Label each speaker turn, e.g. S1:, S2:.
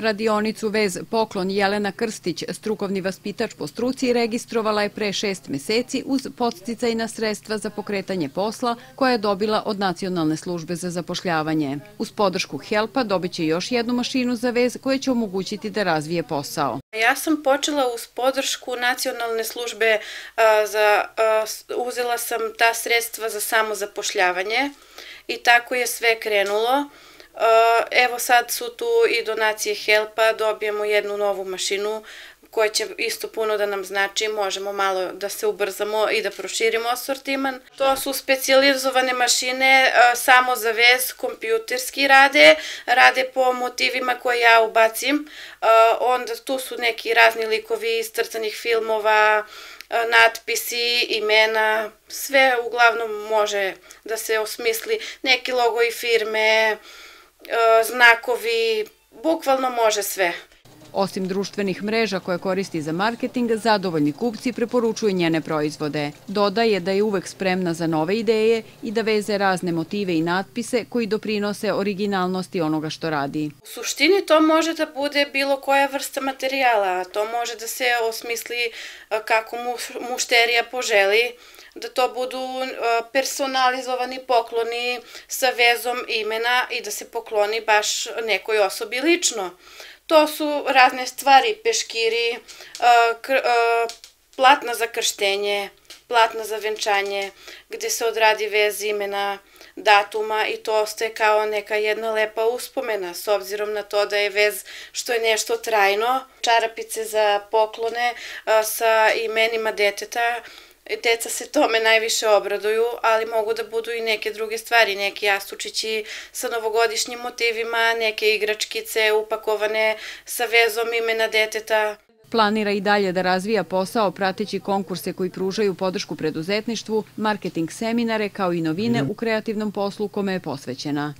S1: Radionicu Vez Poklon Jelena Krstić, strukovni vaspitač po struci, registrovala je pre šest meseci uz podsticajna sredstva za pokretanje posla koja je dobila od Nacionalne službe za zapošljavanje. Uz podršku Helpa dobit će još jednu mašinu za vez koja će omogućiti da razvije posao.
S2: Ja sam počela uz podršku Nacionalne službe za, uzela sam ta sredstva za samozapošljavanje i tako je sve krenulo. Evo sad su tu i donacije Helpa, dobijemo jednu novu mašinu koja će isto puno da nam znači, možemo malo da se ubrzamo i da proširimo asortiman. To su specializovane mašine samo za vez, kompjuterski rade, rade po motivima koje ja ubacim, onda tu su neki razni likovi iz crtanih filmova, natpisi, imena, sve uglavnom može da se osmisli, neki logo i firme, znakovi, bukvalno može sve.
S1: Osim društvenih mreža koje koristi za marketing, zadovoljni kupci preporučuju njene proizvode. Dodaje da je uvek spremna za nove ideje i da veze razne motive i natpise koji doprinose originalnosti onoga što radi.
S2: U suštini to može da bude bilo koja vrsta materijala, to može da se osmisli kako mušterija poželi, da to budu personalizovani pokloni sa vezom imena i da se pokloni baš nekoj osobi lično. To su razne stvari, peškiri, platna za krštenje, platna za venčanje, gde se odradi vez imena, datuma i to ostaje kao neka jedna lepa uspomena s obzirom na to da je vez što je nešto trajno. Čarapice za poklone sa imenima deteta, deca se tome najviše obraduju, ali mogu da budu i neke druge stvari, neki jastučići sa novogodišnjim motivima, neke igračkice upakovane sa vezom imena deteta.
S1: Planira i dalje da razvija posao prateći konkurse koji pružaju podršku preduzetništvu, marketing seminare kao i novine u kreativnom poslu kome je posvećena.